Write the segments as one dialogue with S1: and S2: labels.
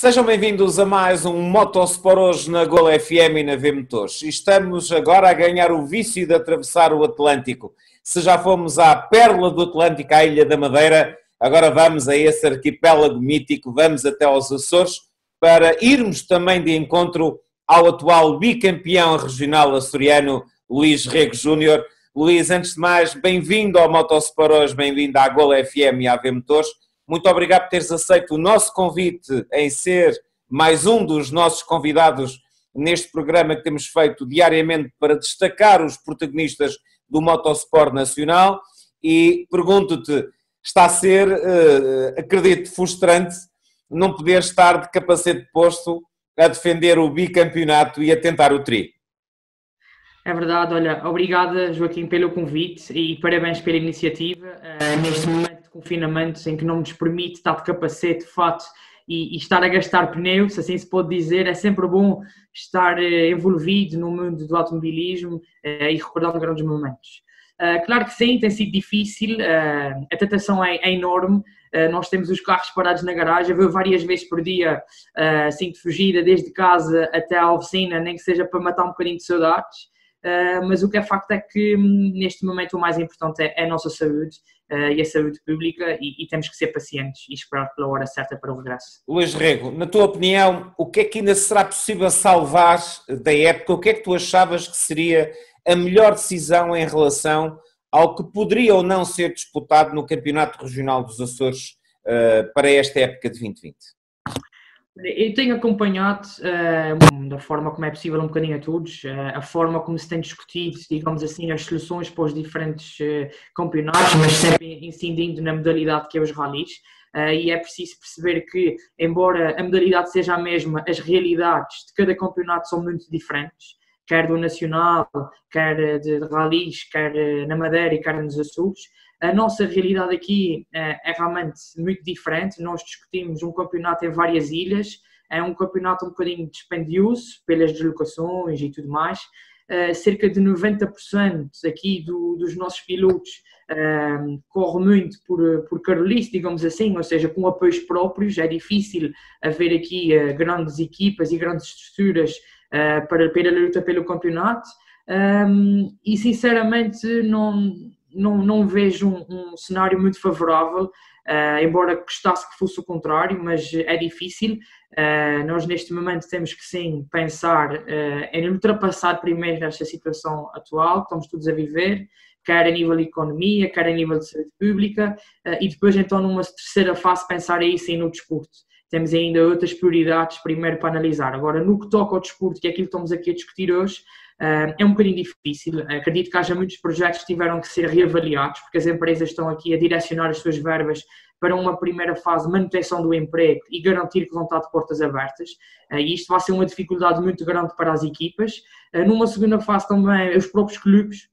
S1: Sejam bem-vindos a mais um Motosport hoje na Gol FM e na V Motores. Estamos agora a ganhar o vício de atravessar o Atlântico. Se já fomos à Pérola do Atlântico, à Ilha da Madeira, agora vamos a esse arquipélago mítico, vamos até aos Açores, para irmos também de encontro ao atual bicampeão regional açoriano, Luís Rego Júnior. Luís, antes de mais, bem-vindo ao Motosport hoje, bem-vindo à Gol FM e à V Motores. Muito obrigado por teres aceito o nosso convite em ser mais um dos nossos convidados neste programa que temos feito diariamente para destacar os protagonistas do motosport nacional e pergunto-te, está a ser, uh, acredito, frustrante não poder estar de capacete posto a defender o bicampeonato e a tentar o tri.
S2: É verdade, olha, obrigada Joaquim pelo convite e parabéns pela iniciativa. Uh, neste momento de confinamento em que não nos permite estar de capacete, fato, e, e, estar a gastar pneus, assim se pode dizer, é sempre bom estar uh, envolvido no mundo do automobilismo uh, e recordar grandes momentos. claro que sim, tem sido difícil, a tentação é, é enorme, nós temos os carros parados na garagem, eu várias vezes por dia, assim de fugida, desde casa até à oficina, nem que seja para matar um bocadinho de saudades. Mas o que é facto é que hum, neste momento o mais importante é, é a nossa saúde uh, e a saúde pública e, e, temos que ser pacientes e esperar pela hora certa para o regresso.
S1: Luís Rego, na tua opinião, o que é que ainda será possível salvar da época? O que é que tu achavas que seria a melhor decisão em relação ao que poderia ou não ser disputado no Campeonato Regional dos Açores uh, para esta época de 2020?
S2: Eu tenho acompanhado uh, da forma como é possível um bocadinho a todos, uh, a forma como se tem discutido, digamos assim, as soluções para os diferentes uh, campeonatos, mas sempre incidindo na modalidade que é os ralis. e é preciso perceber que, embora a modalidade seja a mesma, as realidades de cada campeonato são muito diferentes, quer do nacional, quer de, de ralis, quer na Madeira e quer nos Açores. A nossa realidade aqui é, é realmente muito diferente. Nós discutimos um campeonato em várias ilhas, é um campeonato um bocadinho dispendioso pelas deslocações e tudo mais. Uh, cerca de 90% aqui do, dos nossos pilotos uh, muito por, por carolice, digamos assim, ou seja, com apoios próprios. É difícil haver aqui uh, grandes equipas e grandes estruturas para, para a luta pelo campeonato. Um, e sinceramente não, não, não vejo um, um cenário muito favorável, uh, embora gostasse que fosse o contrário, mas é difícil. Uh, nós neste momento temos que sim pensar uh, em ultrapassar primeiro esta situação atual que estamos todos a viver, quer a nível de economia, quer a nível de saúde pública, e depois então numa terceira fase pensar aí sim no desporto temos ainda outras prioridades primeiro para analisar. Agora, no que toca ao desporto, que é aquilo que estamos aqui a discutir hoje, é um bocadinho difícil. Acredito que haja muitos projetos que tiveram que ser reavaliados, porque as empresas estão aqui a direcionar as suas verbas para uma primeira fase de manutenção do emprego e garantir que vão estar de portas abertas. Eh, e isto vai ser uma dificuldade muito grande para as equipas. Eh, numa segunda fase também, os próprios clubes,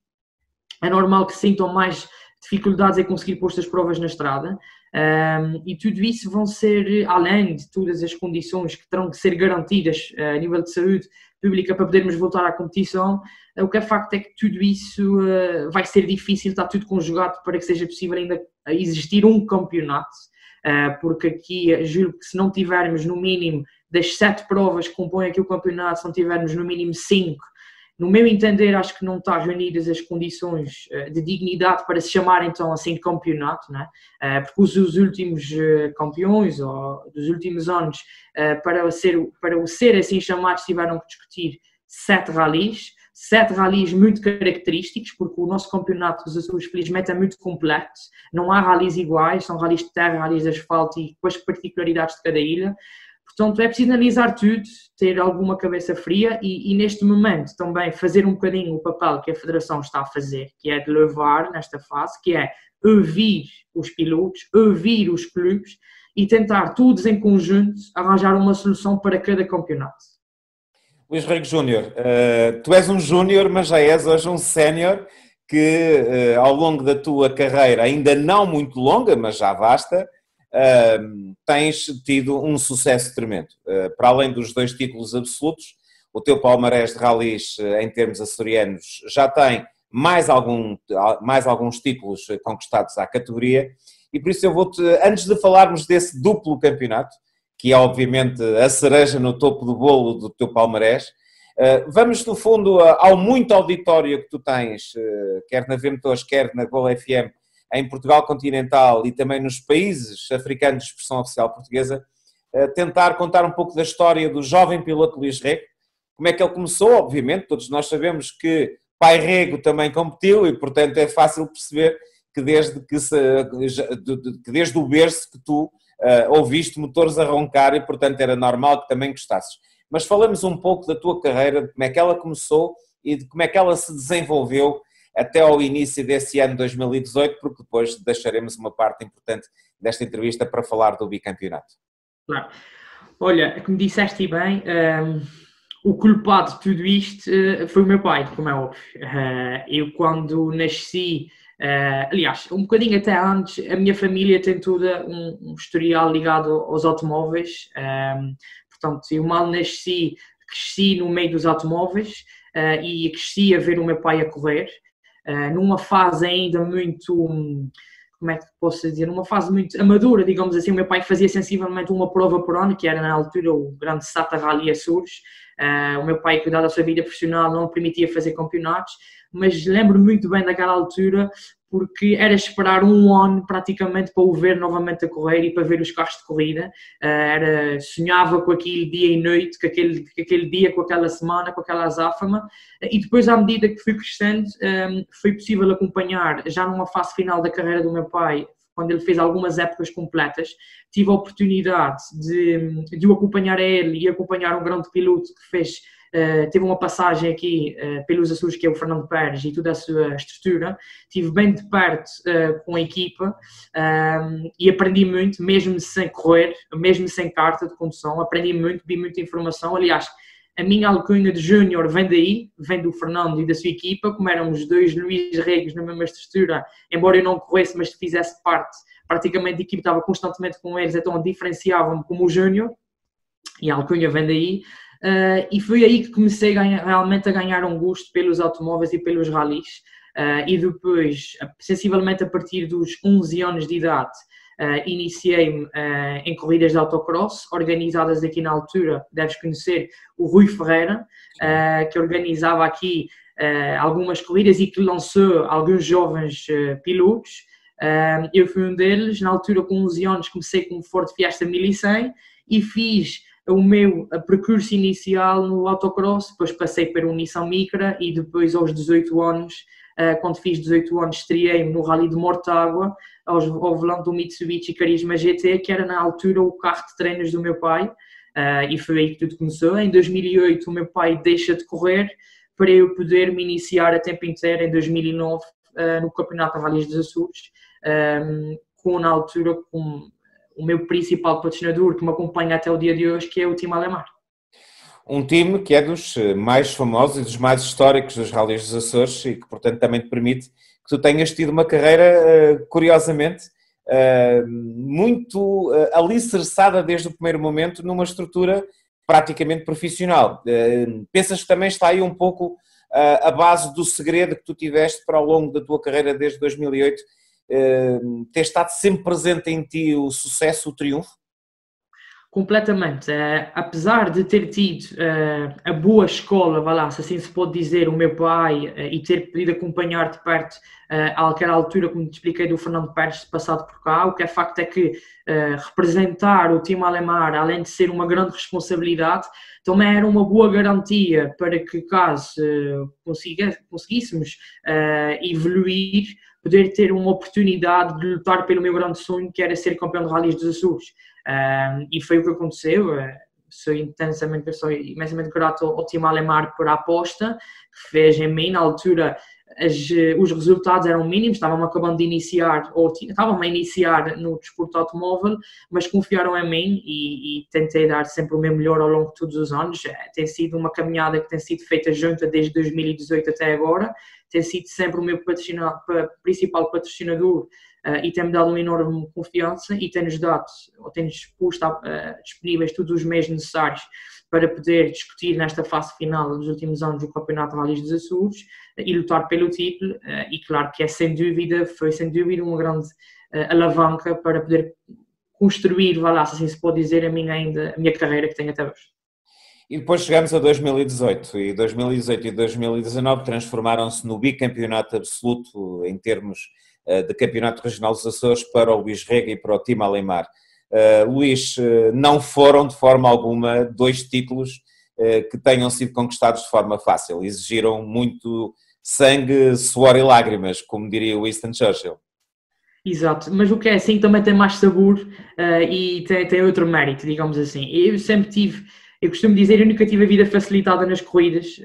S2: é normal que sintam mais dificuldades em conseguir pôr as provas na estrada. Um, e tudo isso vão ser, além de todas as condições que terão que ser garantidas uh, a nível de saúde pública para podermos voltar à competição, uh, o que é facto é que tudo isso uh, vai ser difícil, está tudo conjugado para que seja possível ainda existir um campeonato, porque aqui juro que se não tivermos no mínimo das sete provas que compõem aqui o campeonato, se não tivermos no mínimo cinco no meu entender, acho que não está reunidas as condições eh, de dignidade para se chamar então assim de campeonato, né? porque os, os últimos eh, campeões ou dos últimos anos, para ser, para o ser assim chamados, tiveram que discutir sete ralis, sete ralis muito característicos, porque o nosso campeonato dos Açores, felizmente, é muito completo. Não há ralis iguais, são ralis de terra, ralis de asfalto e com as particularidades de cada ilha. Portanto, é preciso analisar tudo, ter alguma cabeça fria e, e, neste momento também fazer um bocadinho o papel que a Federação está a fazer, que é de levar nesta fase, que é ouvir os pilotos, ouvir os clubes e tentar todos em conjunto arranjar uma solução para cada campeonato.
S1: Luís Rego Júnior, uh, tu és um júnior, mas já és hoje um sénior que uh, ao longo da tua carreira, ainda não muito longa, mas já vasta, tens tido um sucesso tremendo. Uh, para além dos dois títulos absolutos, o teu palmarés de ralis uh, em termos açorianos já tem mais, algum, mais alguns títulos conquistados à categoria e por isso eu vou-te, antes de falarmos desse duplo campeonato, que é obviamente a cereja no topo do bolo do teu palmarés. Vamos, no fundo, ao muito auditório que tu tens, quer na Ventores, quer na Gol FM, em Portugal continental e também nos países africanos de expressão oficial portuguesa, tentar contar um pouco da história do jovem piloto Luís Rego, como é que ele começou, obviamente, todos nós sabemos que pai Rego também competiu e, portanto, é fácil perceber que desde, que, se, que desde o berço que tu uh, ouviste motores a roncar e, portanto, era normal que também gostasses. Mas falamos um pouco da tua carreira, de como é que ela começou e de como é que ela se desenvolveu até ao início desse ano 2018, porque depois deixaremos uma parte importante desta entrevista para falar do bicampeonato.
S2: Claro. Olha, como disseste bem, um, ehm, o culpado de tudo isto uh, foi o meu pai, como é óbvio. Uh, eu, quando nasci, Uh, aliás, um bocadinho até antes, a minha família tem toda um, um historial ligado aos automóveis. Um, ehm, portanto, eu mal nasci, cresci no meio dos automóveis e cresci a ver o meu pai a correr, uh, numa fase ainda muito. Um, como é que posso dizer, numa fase muito amadora, digamos assim, o meu pai fazia sensivelmente uma prova por ano, que era na altura o grande Sata Rally Açores, uh, o meu pai, cuidado da sua vida profissional, não permitia fazer campeonatos, mas lembro muito bem daquela altura porque era esperar um ano praticamente para o ver novamente a correr e para ver os carros de corrida. Ah, era, sonhava com aquele dia e noite, com aquele, com aquele dia, com aquela semana, com aquela azáfama. E depois, à medida que fui crescendo, ah, foi possível acompanhar, já numa fase final da carreira do meu pai, quando ele fez algumas épocas completas, tive a oportunidade de, de o acompanhar a ele e acompanhar um grande piloto que fez Uh, teve uma passagem aqui uh, pelos Açores, que é o Fernando Pérez, e toda a sua estrutura. Estive bem de perto uh, com a equipa e aprendi muito, mesmo sem correr, mesmo sem carta de condução. Aprendi muito, vi muita informação. Aliás, a minha alcunha de júnior vem daí, vem do Fernando e da sua equipa, como éramos dois Luís Regos na mesma estrutura, embora eu não corresse, mas fizesse parte, praticamente a equipa estava constantemente com eles, então diferenciavam-me como júnior, e a alcunha vem daí. Uh, e foi aí que comecei a ganhar, realmente a ganhar um gosto pelos automóveis e pelos rallies. Uh, e depois, sensivelmente a partir dos 11 anos de idade, uh, iniciei-me em corridas de autocross, organizadas aqui na altura, deves conhecer o Rui Ferreira, que organizava aqui algumas corridas e que lançou alguns jovens pilotos. eu fui um deles, na altura com 11 anos comecei com o Ford Fiesta 1100 e fiz o meu percurso inicial no autocross, depois passei para o Nissan Micra e depois aos 18 anos, eh, quando fiz 18 anos, estreiei-me no Rally de Mortágua, ao, volante do Mitsubishi Carisma GT, que era na altura o carro de treinos do meu pai, eh, e foi aí que tudo começou. Em 2008 o meu pai deixa de correr para eu poder me iniciar a tempo inteiro em 2009 eh, no Campeonato de Rallys dos Açores, com na altura com o meu principal patrocinador que me acompanha até o dia de hoje, que é o time Alemar.
S1: Um time que é dos eh, mais famosos e dos mais históricos dos Rallys dos Açores e que, portanto, também te permite que tu tenhas tido uma carreira, eh, curiosamente, eh, muito alicerçada desde o primeiro momento numa estrutura praticamente profissional. Pensas que também está aí um pouco a base do segredo que tu tiveste para ao longo da tua carreira desde 2008 ter estado sempre presente em ti o sucesso, o triunfo?
S2: Completamente. Uh, apesar de ter tido uh, a boa escola, vá lá, se assim se pode dizer, o meu pai, uh, e ter podido acompanhar de perto uh, àquela altura, como te expliquei, do Fernando Pérez passado por cá, o que é facto é que representar o time Alemar, além de ser uma grande responsabilidade, também era uma boa garantia para que, caso conseguíssemos evoluir, poder ter uma oportunidade de lutar pelo meu grande sonho, que era ser campeão de rallies dos Açores. Um, e foi o que aconteceu. Uh, sou intensamente, sou imensamente grato ao, ao Alemar por a aposta que fez em mim. Na altura, as, os resultados eram mínimos, estavam acabando de iniciar, ou estavam a iniciar no desporto automóvel, mas confiaram em mim e, e, tentei dar sempre o meu melhor ao longo de todos os anos. Eh, tem sido uma caminhada que tem sido feita junta desde 2018 até agora, tem sido sempre o meu principal patrocinador uh, e tem-me dado uma enorme confiança e tem-nos dado, ou tem-nos posto uh, disponíveis todos os meios necessários para poder discutir nesta fase final dos últimos anos do Campeonato Rallys dos Açores e lutar pelo título e claro que é sem dúvida, foi sem dúvida uma grande alavanca para poder construir, vá lá, se assim se pode dizer, a minha, ainda, a minha carreira que tenho até hoje.
S1: E depois chegamos a 2018, e 2018 e 2019 transformaram-se no bicampeonato absoluto em termos eh, de campeonato regional dos Açores para o Luís Rega e para o time Alemar. Uh, Luís, uh, não foram de forma alguma dois títulos uh, que tenham sido conquistados de forma fácil, exigiram muito sangue, suor e lágrimas, como diria Winston Churchill.
S2: Exato, mas o que é assim também tem mais sabor e tem, tem outro mérito, digamos assim. Eu sempre tive eu costumo dizer, eu nunca tive a vida facilitada nas corridas,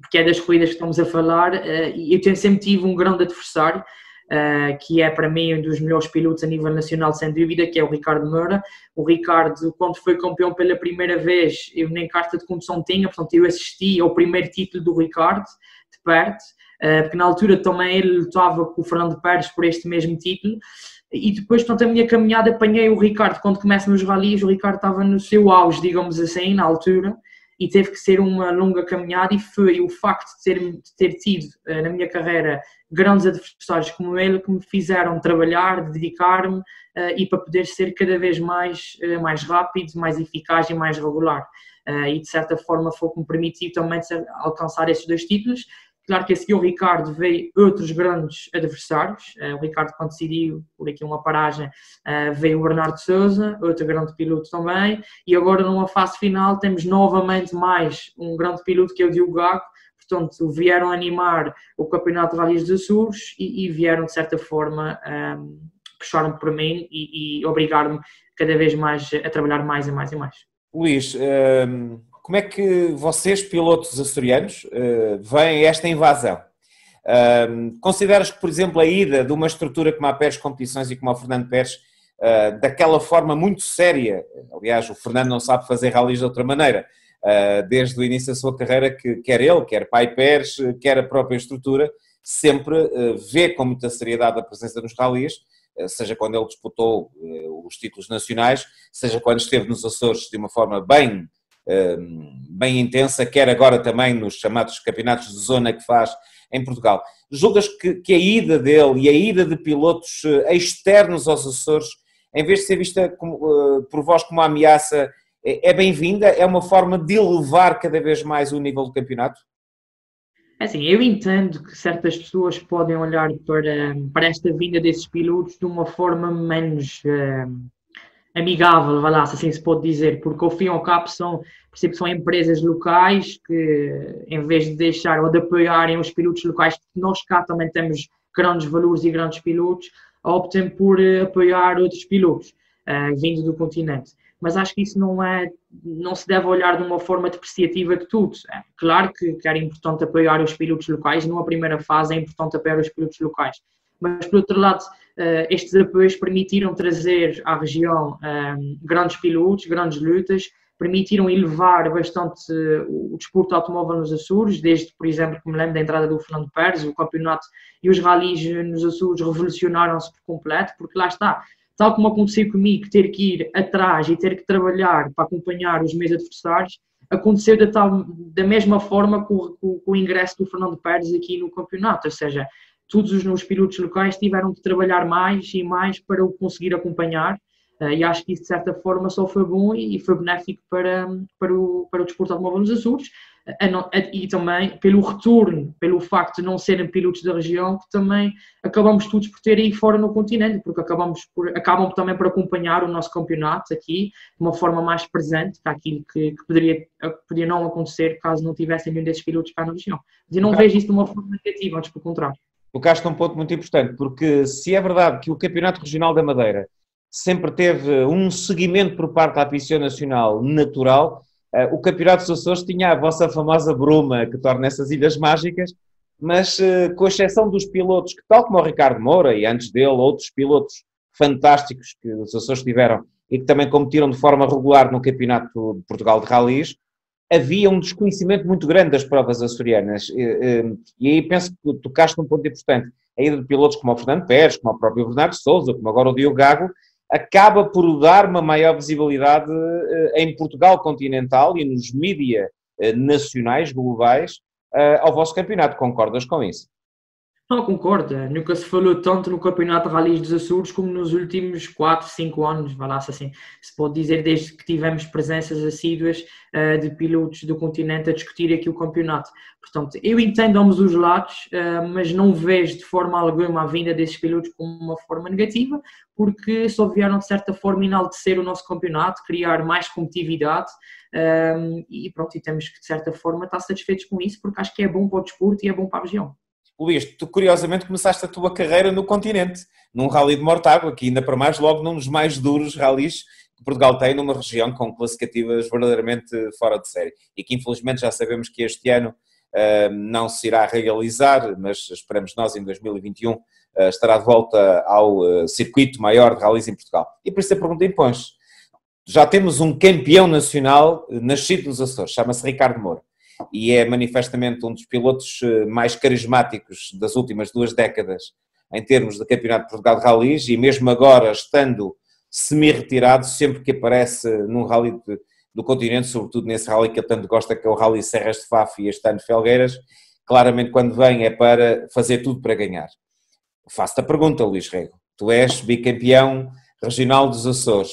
S2: porque é das corridas que estamos a falar, e eu sempre tive um grande adversário, ah, que é para mim um dos melhores pilotos a nível nacional, sem dúvida, que é o Ricardo Moura. O Ricardo, quando foi campeão pela primeira vez, eu nem carta de condução tinha, portanto eu assisti ao primeiro título do Ricardo, de perto, ah, porque na altura também ele lutava com o Fernando Pérez por este mesmo título, e depois, portanto, a minha caminhada apanhei o Ricardo. Quando começo nos ralis, o Ricardo estava no seu auge, digamos assim, na altura, e teve que ser uma longa caminhada e foi o facto de ter, de ter tido eh, na minha carreira grandes adversários como ele que me fizeram trabalhar, dedicar-me uh, e para poder ser cada vez mais, uh, mais rápido, mais eficaz e mais regular. E de certa forma foi o que me permitiu também alcançar esses dois títulos Claro que a seguir o Ricardo veio outros grandes adversários. Uh, o Ricardo, quando decidiu por aqui uma paragem, uh, veio o Bernardo Souza, outro grande piloto também. E agora, numa fase final, temos novamente mais um grande piloto que é o Diogo Gago. Portanto, vieram animar o Campeonato de Rallys dos Açores e, e, vieram, de certa forma, um, ehm, puxaram por mim e, e obrigaram-me cada vez mais a trabalhar mais e mais e mais.
S1: Luís, um ehm, como é que vocês, pilotos açorianos, uh, veem esta invasão? Consideras que, por exemplo, a ida de uma estrutura como a Pérez Competições e como a Fernando Pérez, uh, daquela forma muito séria, aliás, o Fernando não sabe fazer ralis de outra maneira, uh, desde o início da sua carreira, que quer ele, quer Pai Pérez, quer a própria estrutura, sempre vê com muita seriedade a presença nos ralis, seja quando ele disputou os títulos nacionais, seja quando esteve nos Açores de uma forma bem bem intensa, quer agora também nos chamados campeonatos de zona que faz em Portugal. Julgas que, que a ida dele e a ida de pilotos eh, externos aos Açores, em vez de ser vista como, uh, por vós como uma ameaça, é, é bem-vinda? É uma forma de elevar cada vez mais o nível do campeonato?
S2: Assim, eu entendo que certas pessoas podem olhar para, para esta vinda desses pilotos de uma forma menos uh, amigável, vai lá, se assim se pode dizer, porque ao fim e ao cabo são, são empresas locais que, em vez de deixar ou de apoiarem os pilotos locais, nós cá também temos grandes valores e grandes pilotos, optem por uh, apoiar outros pilotos uh, vindos do continente. Mas acho que isso não é, não se deve olhar de uma forma depreciativa de tudo. É claro que, que era importante apoiar os pilotos locais, numa primeira fase é importante apoiar os pilotos locais. Mas, por outro lado, estes apoios permitiram trazer à região ehm, grandes pilotos, grandes lutas, permitiram elevar bastante uh, o desporto automóvel nos Açores, desde, por exemplo, como lembro da entrada do Fernando Pérez, o campeonato e os ralis nos Açores revolucionaram-se por completo, porque lá está, tal como aconteceu comigo, ter que ir atrás e ter que trabalhar para acompanhar os meus adversários, aconteceu da, tal, da mesma forma com, com, com, o ingresso do Fernando Pérez aqui no campeonato, ou seja, todos os meus pilotos locais tiveram que trabalhar mais e mais para o conseguir acompanhar. Uh, e acho que isso, de certa forma, só foi bom e, foi benéfico para, para, o, para o desporto automóvel nos Açores. e também pelo retorno, pelo facto de não serem pilotos da região, que também acabamos todos por ter aí fora no continente, porque acabamos por, acabam também por acompanhar o nosso campeonato aqui de uma forma mais presente, que aquilo que, que poderia, poderia não acontecer caso não tivessem nenhum desses pilotos cá na região. E não vejo isso de uma forma negativa, antes pelo contrário
S1: tocaste um ponto muito importante, porque se é verdade que o Campeonato Regional da Madeira sempre teve um seguimento por parte da Apiação Nacional natural, eh, o Campeonato dos Açores tinha a vossa famosa bruma que torna essas ilhas mágicas, mas eh, com exceção dos pilotos, que tal como o Ricardo Moura e antes dele outros pilotos fantásticos que os Açores tiveram e que também competiram de forma regular no Campeonato de Portugal de Rallys, havia um desconhecimento muito grande das provas açorianas. E aí penso que tocaste um ponto importante. A ida de pilotos como o Fernando Pérez, como o próprio Bernardo Souza, como agora o Diogo Gago, acaba por dar uma maior visibilidade eh, em Portugal continental e nos mídia eh, nacionais, globais, eh, ao vosso campeonato. Concordas com isso?
S2: Não, concordo. Nunca se falou tanto no Campeonato de Rallys dos Açores como nos últimos 4, 5 anos, vai lá assim. Se pode dizer desde que tivemos presenças assíduas uh, de pilotos do continente a discutir aqui o campeonato. Portanto, eu entendo ambos os lados, uh, mas não vejo de forma alguma a vinda desses pilotos como uma forma negativa, porque só vieram de certa forma enaltecer o nosso campeonato, criar mais competitividade um, eh, e pronto, e temos que de certa forma estar satisfeitos com isso, porque acho que é bom para o desporto e é bom para a região.
S1: Luís, tu curiosamente começaste a tua carreira no continente, num rally de Mortágua, que ainda para mais logo num dos mais duros rallies que Portugal tem numa região com classificativas verdadeiramente fora de série. E que infelizmente já sabemos que este ano uh, não se irá realizar, mas esperamos nós em 2021 uh, estará de volta ao uh, circuito maior de rallies em Portugal. E por isso a pergunta impõe já temos um campeão nacional nascido nos Açores, chama-se Ricardo Moura e é manifestamente um dos pilotos eh, mais carismáticos das últimas duas décadas em termos de Campeonato de Portugal de Rallys e mesmo agora estando semi-retirado, sempre que aparece num rally de, do continente, sobretudo nesse rally que ele tanto gosta, que é o Rally Serras de Faf e este ano de Felgueiras, claramente quando vem é para fazer tudo para ganhar. Faço-te a pergunta, Luís Rego. Tu és bicampeão regional dos Açores.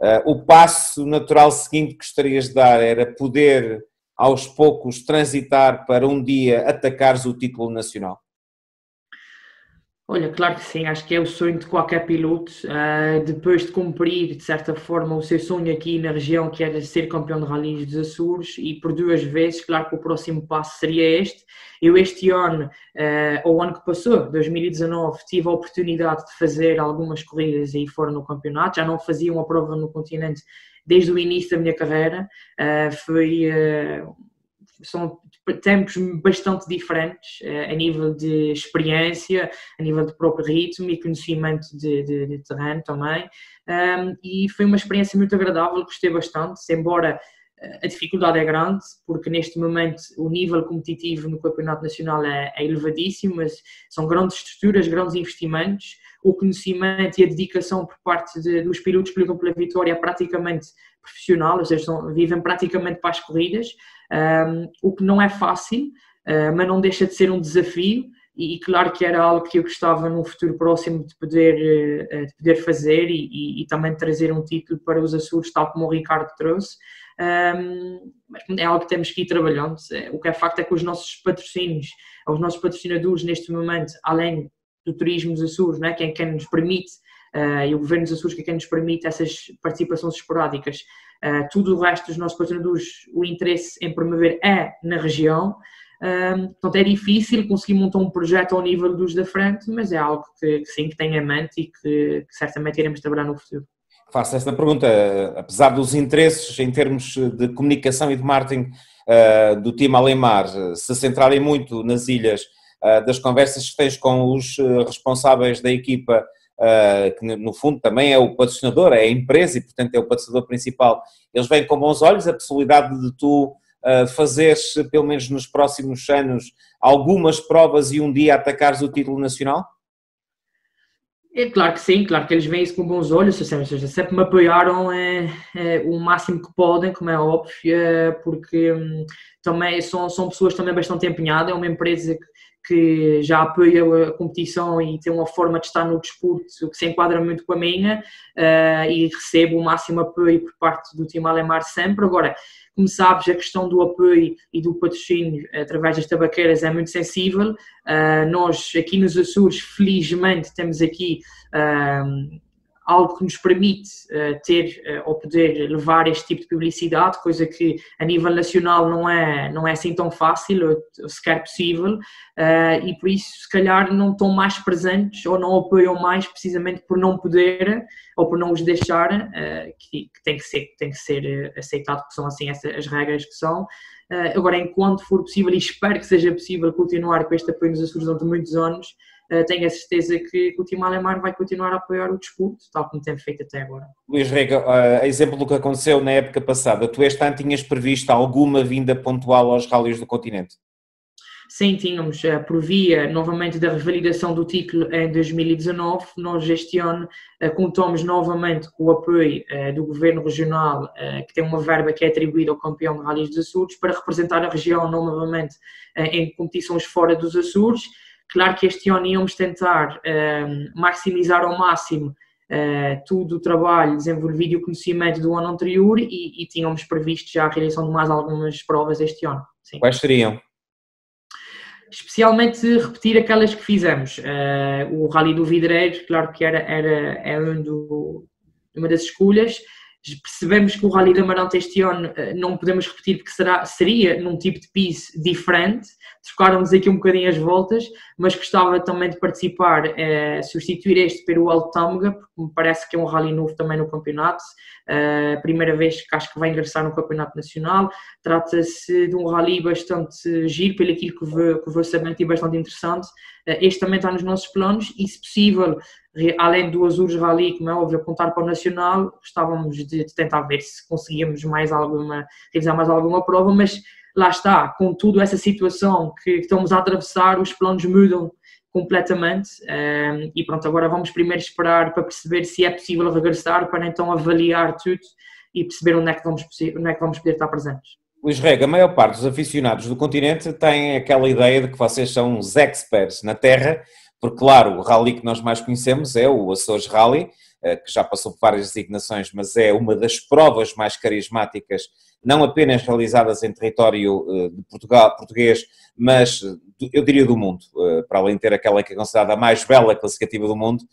S1: Uh, o passo natural seguinte que gostarias de dar era poder aos poucos transitar para um dia atacares o título nacional?
S2: Olha, claro que sim, acho que é o sonho de qualquer piloto, uh, depois de cumprir, de certa forma, o seu sonho aqui na região, que era ser campeão de rallies dos Açores, e por duas vezes, claro que o próximo passo seria este. Eu este ano, uh, ou ano que passou, 2019, tive a oportunidade de fazer algumas corridas aí fora no campeonato, já não fazia uma prova no continente desde o início da minha carreira. Uh, foi, uh, são tempos bastante diferentes uh, a nível de experiência, a nível de próprio ritmo e conhecimento de, de, de terreno também. Um, e foi uma experiência muito agradável, gostei bastante, embora a dificuldade é grande, porque neste momento o nível competitivo no Campeonato Nacional é, é elevadíssimo, mas são grandes estruturas, grandes investimentos, o conhecimento e a dedicação por parte de, dos pilotos que lutam pela vitória é praticamente profissional, ou seja, são, vivem praticamente para as corridas, um, o que não é fácil, uh, mas não deixa de ser um desafio e, e, claro que era algo que eu gostava no futuro próximo de poder, uh, de poder fazer e, e, e, também trazer um título para os Açores, tal como o Ricardo trouxe. Um, é algo que temos que ir trabalhando. O que é facto é que os nossos patrocínios, os nossos patrocinadores neste momento, além do turismo dos Açores, não é? quem nos permite, uh, e o governo dos Açores que é quem nos permite essas participações esporádicas, uh, tudo o resto dos nossos patrocinadores, o interesse em promover é na região. Um, portanto, é difícil conseguir montar um projeto ao nível dos da frente, mas é algo que, que sim, que tem em mente e que, que certamente iremos trabalhar no futuro.
S1: Faço esta pergunta, apesar dos interesses em termos de comunicação e de marketing uh, do time Alemar se centrarem muito nas ilhas ah, das conversas que tens com os ah, responsáveis da equipa, ah, que no fundo também é o patrocinador, é a empresa e portanto é o patrocinador principal, eles veem com bons olhos a possibilidade de tu fazeres, pelo menos nos próximos anos, algumas provas e um dia atacares o título nacional?
S2: É claro que sim, claro que eles veem isso com bons olhos, ou seja, sempre me apoiaram é, é, o máximo que podem, como é óbvio, é, porque hum, também são, são pessoas também bastante empenhadas, é uma empresa que que já apoia a competição e tem uma forma de estar no desporto que se enquadra muito com a minha uh, e recebo o máximo apoio por parte do time Alemar sempre. Agora, como sabes, a questão do apoio e do patrocínio através das tabaqueiras é muito sensível. Uh, nós aqui nos Açores, felizmente, temos aqui uh, algo que nos permite uh, ter uh, ou poder levar este tipo de publicidade, coisa que a nível nacional não é, não é assim tão fácil ou, ou sequer possível, uh, e por isso se calhar não estão mais presentes ou não apoiam mais precisamente por não poder ou por não os deixar, que, que, tem que ser, tem que ser aceitado, que são assim essas, as regras que são. agora, enquanto for possível, e espero que seja possível continuar com este apoio nos Açores durante muitos anos, tenho a certeza que, o time alemão vai continuar a apoiar o desporto, tal como tem feito até agora.
S1: Luís Rega, uh, exemplo do que aconteceu na época passada, tu este ano tinhas previsto alguma vinda pontual aos rálios do continente?
S2: Sim, tínhamos, uh, por via novamente da revalidação do título em 2019, nós este ano contamos novamente com o apoio do Governo Regional, que tem uma verba que é atribuída ao campeão de Rallys dos Açores, para representar a região novamente em competições fora dos Açores claro que este ano íamos tentar maximizar ao máximo tudo o trabalho desenvolvido e o conhecimento do ano anterior e, e tínhamos previsto já a realização de mais algumas provas este ano.
S1: Sim. Quais seriam?
S2: especialmente repetir aquelas que fizemos. Uh, o Rally do Vidreiro, claro que era, era, era um do, uma das escolhas. Percebemos que o Rally da Amarante este ano uh, não podemos repetir porque será, seria num tipo de piso diferente. Trocaram-nos aqui um bocadinho as voltas, mas gostava também de participar, uh, substituir este pelo Alto Tâmega, porque me parece que é um rally novo também no campeonato. Uh, primeira vez que acho que vai ingressar no Campeonato Nacional. Trata-se de um rally bastante giro, pelo aquilo que vou, que vou sabendo e bastante interessante. Este também está nos nossos planos e, se possível, além do Azures Rally, como é óbvio, apontar para o Nacional, gostávamos de, tentar ver se conseguíamos mais alguma, realizar mais alguma prova, mas lá está, com tudo essa situação que estamos a atravessar, os planos mudam completamente. Um, e pronto, agora vamos primeiro esperar para perceber se é possível regressar, para então avaliar tudo e perceber onde é que vamos, onde é que vamos poder estar presentes.
S1: Luís Rega, a maior parte dos aficionados do continente tem aquela ideia de que vocês são os experts na Terra, porque, claro, o rally que nós mais conhecemos é o Açores Rally, eh, que já passou por várias designações, mas é uma das provas mais carismáticas, não apenas realizadas em território eh, de Portugal, português, mas eu diria do mundo, eh, para além de ter aquela que é considerada a mais bela classificativa do mundo.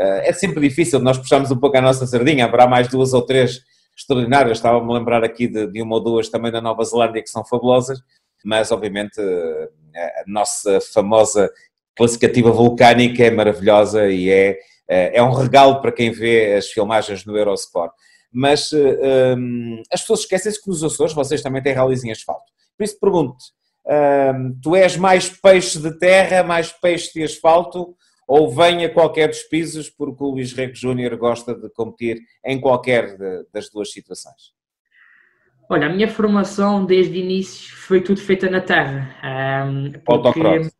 S1: É sempre difícil, nós puxamos um pouco a nossa sardinha, haverá mais duas ou três extraordinárias, estava-me a lembrar aqui de, de uma ou duas também da Nova Zelândia que são fabulosas, mas obviamente a nossa famosa classificativa vulcânica é maravilhosa e é é, é um regalo para quem vê as filmagens no Eurosport. Mas um, eh, ehm, as pessoas esquecem-se que nos Açores vocês também têm ralis em asfalto. Por isso pergunto um, ehm, tu és mais peixe de terra, mais peixe de asfalto ou vem a qualquer dos pisos porque o Luís Rego Júnior gosta de competir em qualquer de, das duas situações?
S2: Olha, a minha formação desde o início foi tudo feita na terra. Um,
S1: ehm, porque,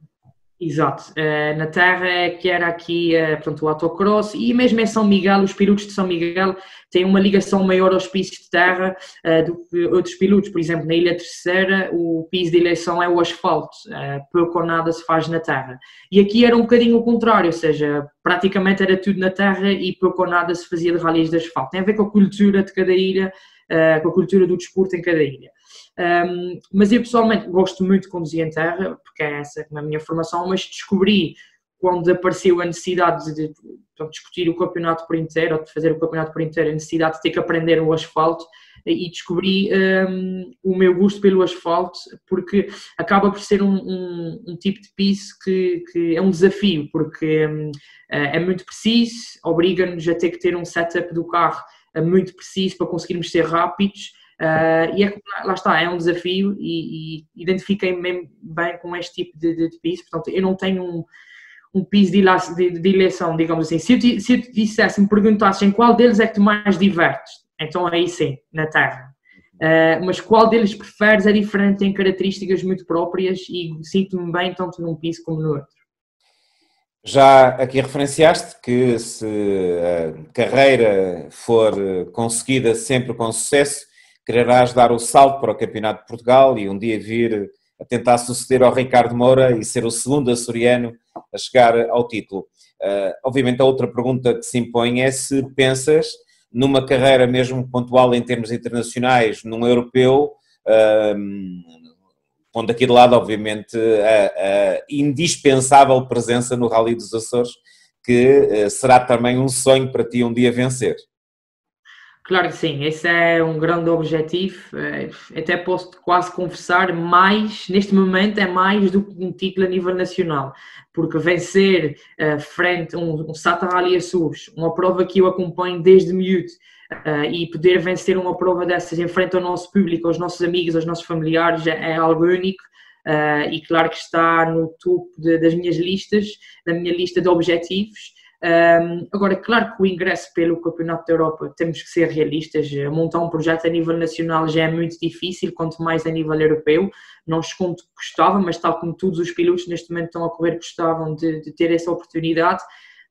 S2: Exato, uh, na Terra que era aqui uh, portanto, o autocross e mesmo em São Miguel, os pilotos de São Miguel têm uma ligação maior aos pisos de terra uh, do que outros pilotos, por exemplo na Ilha Terceira o piso de eleição é o asfalto, pouco ou nada se faz na terra. E aqui era um bocadinho o contrário, ou seja, praticamente era tudo na terra e pouco ou nada se fazia de ralis de asfalto, tem a ver com a cultura de cada ilha, com a cultura do desporto em cada ilha. Um, mas eu pessoalmente gosto muito de conduzir em terra, porque é essa a minha formação, mas descobri quando apareceu a necessidade de, de, discutir o campeonato por inteiro, ou de fazer o campeonato por inteiro, a necessidade de ter que aprender o asfalto, e descobri um, o meu gosto pelo asfalto, porque acaba por ser um, um, um tipo de piso que, que, é um desafio, porque hum, é, muito preciso, obriga-nos a ter que ter um setup do carro é muito preciso para conseguirmos ser rápidos, Uh, e é, lá está, é um desafio e, e identifiquei-me bem com este tipo de, de, de piso. Portanto, eu não tenho um, um piso de, de, de, eleição, digamos assim. Se eu, te, se eu te dissesse, me perguntasse em qual deles é que tu mais divertes, então aí sim, na Terra. Uh, mas qual deles preferes é diferente, tem características muito próprias e sinto-me bem tanto num piso como no outro.
S1: Já aqui referenciaste que se a carreira for conseguida sempre com sucesso, quererás dar o salto para o Campeonato de Portugal e um dia vir a tentar suceder ao Ricardo Moura e ser o segundo açoriano a chegar ao título. Uh, obviamente a outra pergunta que se impõe é se pensas numa carreira mesmo pontual em termos internacionais, num europeu, uh, pondo aqui de lado obviamente a, a, indispensável presença no Rally dos Açores, que uh, será também um sonho para ti um dia vencer.
S2: Claro que sim, esse é um grande objetivo. Eh, até posso quase confessar, mais, neste momento, é mais do que um título a nível nacional, porque vencer uh, frente a um, um Sata Açores, uma prova que eu acompanho desde miúdo, uh, e poder vencer uma prova dessas em frente ao nosso público, aos nossos amigos, aos nossos familiares, é, é algo único. Uh, e claro que está no topo de, das minhas listas, da minha lista de objetivos. Um, agora, claro que o ingresso pelo Campeonato da Europa temos que ser realistas. Montar um projeto a nível nacional já é muito difícil, quanto mais a nível europeu. Não escondo que gostava, mas tal como todos os pilotos neste momento estão a correr, gostavam de, de ter essa oportunidade.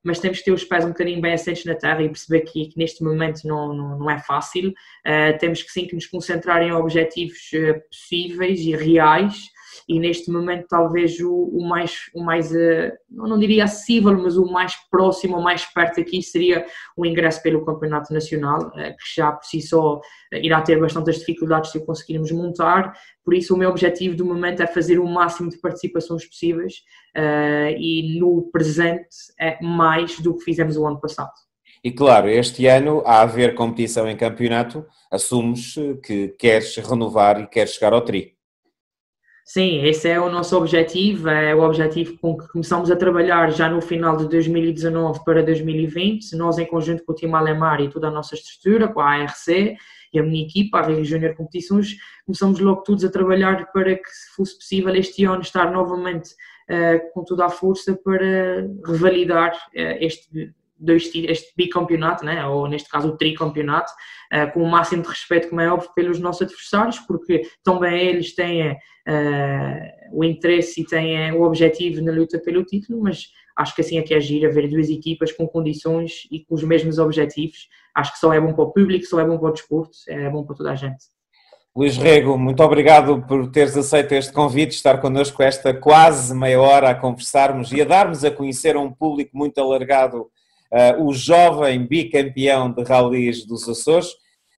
S2: Mas temos que ter os pés um bocadinho bem assentes na terra e perceber que, que neste momento não, não, não é fácil. Uh, temos que sim que nos concentrar em objetivos uh, possíveis e reais e neste momento talvez o, o mais, o mais uh, não diria acessível, mas o mais próximo, o mais perto aqui seria o ingresso pelo Campeonato Nacional, uh, que já por si só irá ter bastantes dificuldades se o conseguirmos montar, por isso o meu objetivo do momento é fazer o máximo de participações possíveis e no presente é mais do que fizemos o ano passado.
S1: E claro, este ano, a haver competição em campeonato, assumes que queres renovar e queres chegar ao tri.
S2: Sim, esse é o nosso objetivo, é o objetivo com que começamos a trabalhar já no final de 2019 para 2020, nós em conjunto com o time Alemar e toda a nossa estrutura, com a ARC e a minha equipa, a Rio Competições, começamos logo todos a trabalhar para que, se fosse possível, este ano estar novamente uh, com toda a força para revalidar uh, este dois, este bicampeonato, né? ou neste caso o tricampeonato, uh, com o máximo de respeito, como é óbvio, pelos nossos adversários, porque também eles têm uh, o interesse e têm o objetivo na luta pelo título, mas acho que assim é que é agir, haver duas equipas com condições e com os mesmos objetivos. Acho que só é bom para o público, só é bom para o desporto, é bom para toda a gente.
S1: Luís Rego, muito obrigado por teres aceito este convite, estar connosco esta quase meia hora a conversarmos e a darmos a conhecer a um público muito alargado uh, o jovem bicampeão de ralis dos Açores.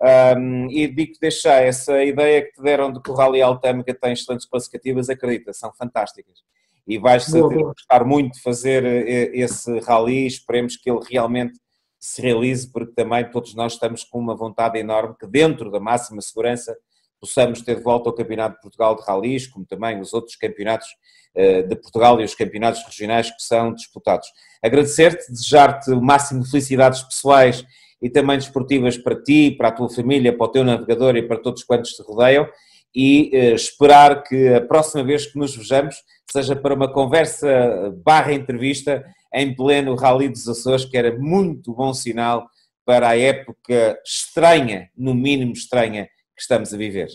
S1: Um, e digo que deixar essa ideia que te deram de que o Rally Altâmica tem excelentes classificativas, acredita, são fantásticas. E vais-te gostar muito de fazer eh, esse rally, esperemos que ele realmente se realize, porque também todos nós estamos com uma vontade enorme que dentro da máxima segurança possamos ter de volta ao Campeonato de Portugal de Ralis, como também os outros campeonatos eh, de Portugal e os campeonatos regionais que são disputados. Agradecer-te, desejar-te o máximo de felicidades pessoais e também desportivas para ti, para a tua família, para o teu navegador e para todos quantos te rodeiam e eh, esperar que a próxima vez que nos vejamos seja para uma conversa barra entrevista em pleno Rally dos Açores, que era muito bom sinal para a época estranha, no mínimo estranha, que estamos a viver.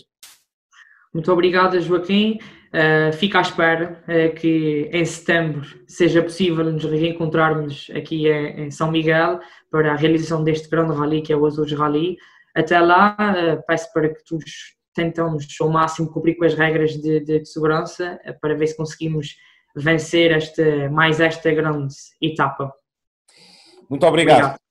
S2: Muito obrigada, Joaquim. Uh, fico à espera uh, que em setembro seja possível nos reencontrarmos aqui em, em, São Miguel para a realização deste grande rally que é o Azores Rally. Até lá, uh, peço para que todos tentamos ao máximo cumprir com as regras de, de, de segurança para ver se conseguimos vencer esta, mais esta grande etapa.
S1: Muito obrigado. obrigado.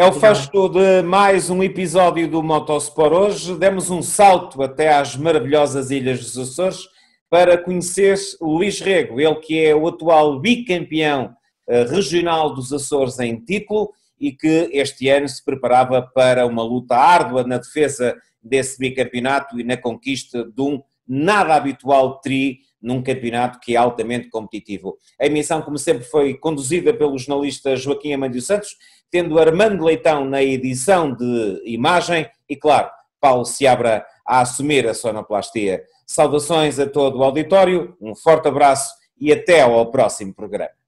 S1: É o fecho de mais um episódio do Motosport. Hoje demos um salto até às maravilhosas Ilhas dos Açores para conhecer o Luís Rego, ele que é o atual bicampeão eh, regional dos Açores em título e que este ano se preparava para uma luta árdua na defesa desse bicampeonato e na conquista de um nada habitual tri num campeonato que é altamente competitivo. A emissão, como sempre, foi conduzida pelo jornalista Joaquim Amandio Santos, tendo Armando Leitão na edição de imagem e, claro, Paulo Seabra a assumir a sonoplastia. Saudações a todo o auditório, um forte abraço e até ao próximo programa.